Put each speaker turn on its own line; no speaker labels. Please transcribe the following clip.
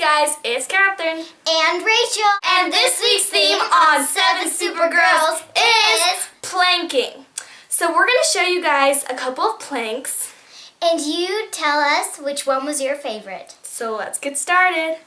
Guys, it's Katherine.
And Rachael.
And this week's theme on Seven Supergirls is planking. So we're going to show you guys a couple of planks.
And you tell us which one was your favorite.
So let's get started.